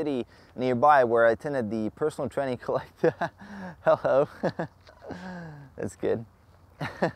city nearby where I attended the personal training collective. Hello. That's good.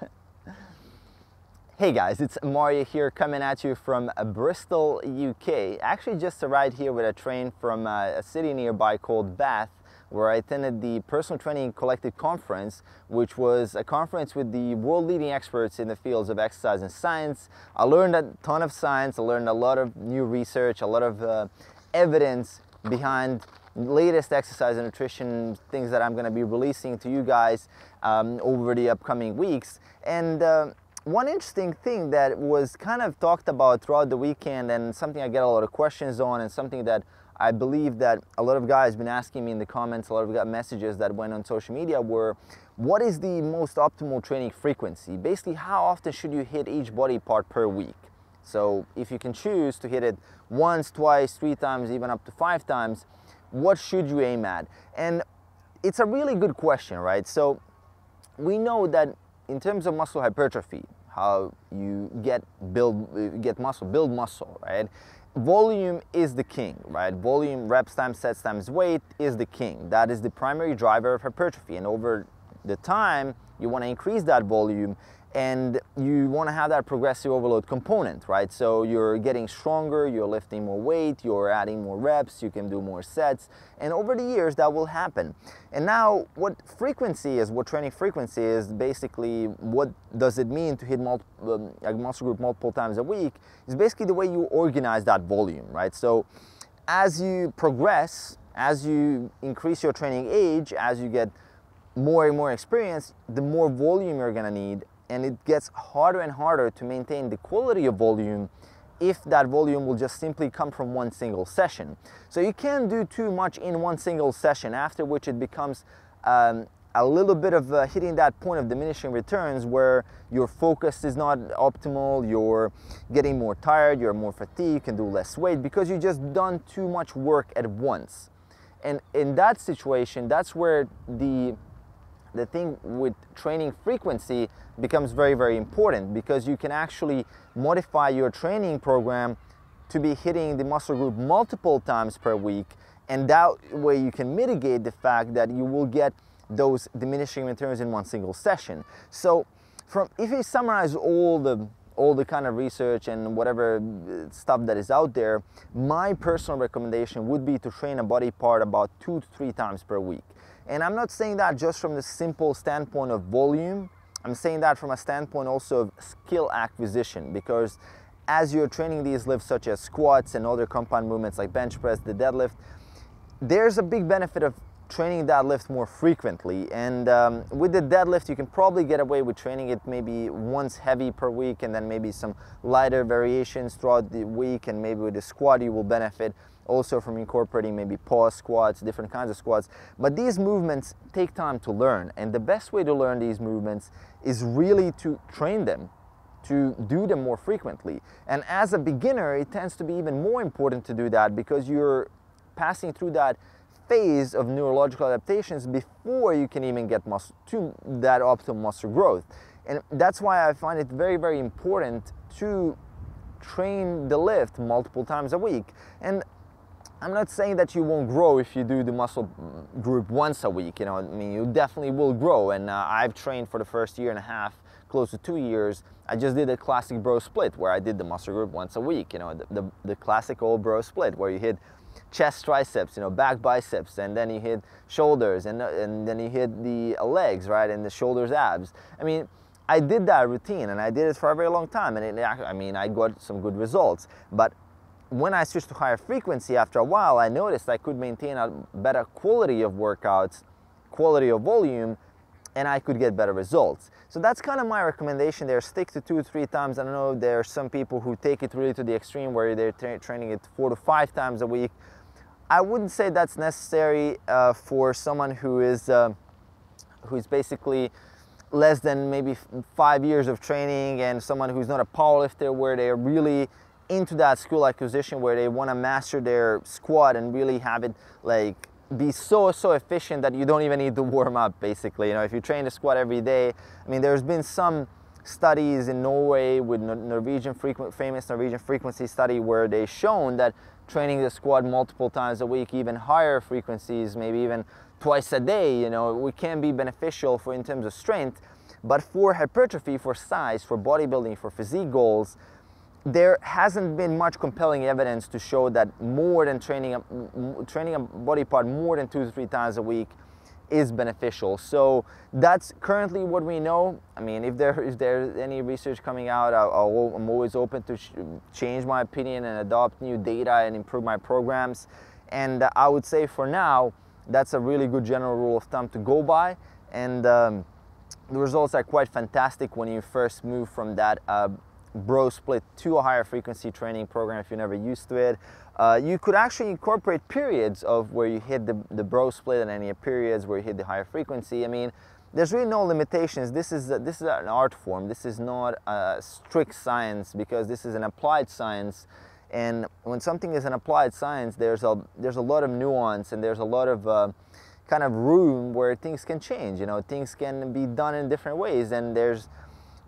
hey guys, it's Mario here coming at you from Bristol, UK. Actually just arrived here with a train from uh, a city nearby called Bath where I attended the Personal Training Collective Conference, which was a conference with the world leading experts in the fields of exercise and science. I learned a ton of science, I learned a lot of new research, a lot of uh, evidence behind latest exercise and nutrition things that I'm going to be releasing to you guys um, over the upcoming weeks. And uh, one interesting thing that was kind of talked about throughout the weekend and something I get a lot of questions on and something that I believe that a lot of guys been asking me in the comments, a lot of messages that went on social media were, what is the most optimal training frequency? Basically, how often should you hit each body part per week? So if you can choose to hit it once, twice, three times, even up to five times, what should you aim at? And it's a really good question, right? So we know that in terms of muscle hypertrophy, how you get build get muscle, build muscle, right? volume is the king, right? Volume, reps times sets times weight is the king. That is the primary driver of hypertrophy. And over the time, you want to increase that volume and you want to have that progressive overload component, right? So you're getting stronger, you're lifting more weight, you're adding more reps, you can do more sets, and over the years that will happen. And now, what frequency is, what training frequency is, basically what does it mean to hit multi, um, a muscle group multiple times a week, is basically the way you organize that volume, right? So as you progress, as you increase your training age, as you get more and more experience, the more volume you're gonna need and it gets harder and harder to maintain the quality of volume if that volume will just simply come from one single session. So you can't do too much in one single session, after which it becomes um, a little bit of uh, hitting that point of diminishing returns where your focus is not optimal, you're getting more tired, you're more fatigued, you can do less weight because you just done too much work at once. And in that situation, that's where the the thing with training frequency becomes very, very important because you can actually modify your training program to be hitting the muscle group multiple times per week. And that way you can mitigate the fact that you will get those diminishing returns in one single session. So from if you summarize all the all the kind of research and whatever uh, stuff that is out there, my personal recommendation would be to train a body part about two to three times per week. And I'm not saying that just from the simple standpoint of volume, I'm saying that from a standpoint also of skill acquisition because as you're training these lifts such as squats and other compound movements like bench press, the deadlift, there's a big benefit of training that lift more frequently. And um, with the deadlift, you can probably get away with training it maybe once heavy per week and then maybe some lighter variations throughout the week. And maybe with the squat, you will benefit also from incorporating maybe pause squats, different kinds of squats. But these movements take time to learn. And the best way to learn these movements is really to train them, to do them more frequently. And as a beginner, it tends to be even more important to do that because you're passing through that phase of neurological adaptations before you can even get to that optimal muscle growth. And that's why I find it very, very important to train the lift multiple times a week. And I'm not saying that you won't grow if you do the muscle group once a week. You know, I mean, you definitely will grow. And uh, I've trained for the first year and a half, close to two years. I just did a classic bro split where I did the muscle group once a week. You know, the, the, the classic old bro split where you hit chest, triceps, you know, back biceps, and then you hit shoulders, and, and then you hit the legs, right, and the shoulders, abs. I mean, I did that routine, and I did it for a very long time, and it, I mean, I got some good results. But when I switched to higher frequency after a while, I noticed I could maintain a better quality of workouts, quality of volume, and I could get better results. So that's kind of my recommendation there. Stick to two, three times. I know, there are some people who take it really to the extreme where they're tra training it four to five times a week. I wouldn't say that's necessary uh, for someone who is, uh, who's basically less than maybe five years of training and someone who's not a powerlifter where they're really into that skill acquisition where they want to master their squat and really have it like be so so efficient that you don't even need to warm up basically you know if you train the squat every day i mean there's been some studies in Norway with Norwegian frequent, famous Norwegian frequency study where they shown that training the squat multiple times a week, even higher frequencies, maybe even twice a day, you know, we can be beneficial for in terms of strength. But for hypertrophy, for size, for bodybuilding, for physique goals, there hasn't been much compelling evidence to show that more than training a, training a body part more than two to three times a week is beneficial. So that's currently what we know. I mean, if there is there any research coming out, i am always open to change my opinion and adopt new data and improve my programs. And I would say for now, that's a really good general rule of thumb to go by. And um, the results are quite fantastic when you first move from that uh, bro split to a higher frequency training program if you're never used to it. Uh, you could actually incorporate periods of where you hit the, the bro split and any periods where you hit the higher frequency. I mean, there's really no limitations. This is, a, this is an art form. This is not a strict science because this is an applied science. And when something is an applied science, there's a, there's a lot of nuance and there's a lot of uh, kind of room where things can change. You know, things can be done in different ways and there's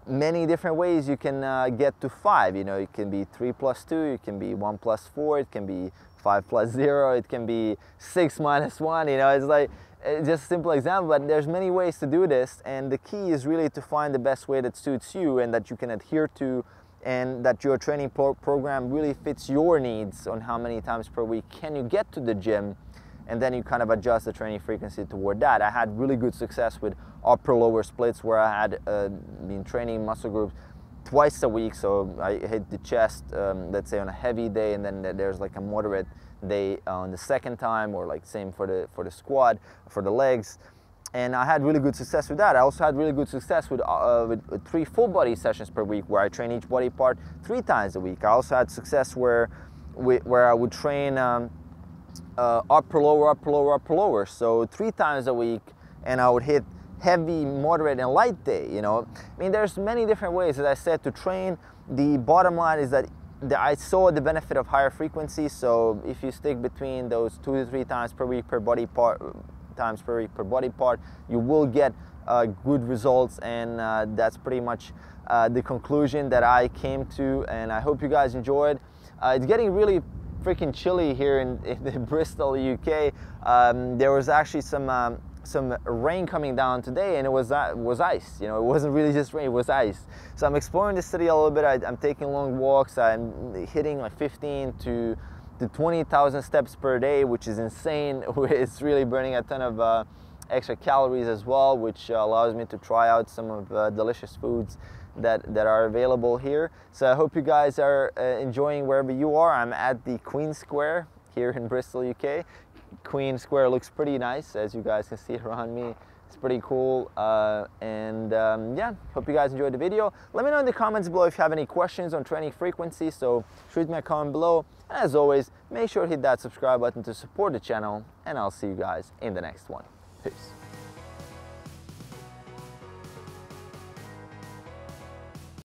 many different ways you can uh, get to five. You know, it can be three plus two, it can be one plus four, it can be five plus zero, it can be six minus one. You know, it's like it's just a simple example, but there's many ways to do this. And the key is really to find the best way that suits you and that you can adhere to and that your training pro program really fits your needs on how many times per week can you get to the gym and then you kind of adjust the training frequency toward that. I had really good success with upper lower splits where I had uh, been training muscle groups twice a week. So I hit the chest, um, let's say on a heavy day, and then there's like a moderate day on the second time, or like same for the for the squat, for the legs. And I had really good success with that. I also had really good success with, uh, with, three full body sessions per week, where I train each body part three times a week. I also had success where where I would train. Um, uh, upper lower upper lower upper lower. So three times a week and I would hit heavy moderate and light day you know? I mean there's many different ways as I said to train. The bottom line is that the, I saw the benefit of higher frequency. So if you stick between those two to three times per week per body part times per week per body part you will get uh, good results. And uh, that's pretty much uh, the conclusion that I came to. And I hope you guys enjoyed. Uh, it's getting really freaking chilly here in, in Bristol, UK. Um, there was actually some um, some rain coming down today and it was uh, was ice you know it wasn't really just rain it was ice so i'm exploring the city a little bit I, am taking long walks i'm hitting like 15 to to 20,000 steps per day which is insane it's really burning a ton of uh, extra calories as well which uh, allows me to try out some of uh, delicious foods that, that are available here. So I hope you guys are uh, enjoying wherever you are. I'm at the Queen Square here in Bristol, UK. Queen Square looks pretty nice, as you guys can see around me. It's pretty cool. Uh, and um, yeah, hope you guys enjoyed the video. Let me know in the comments below if you have any questions on training frequency. So shoot me a comment below. And as always, make sure to hit that subscribe button to support the channel. And I'll see you guys in the next one. Peace.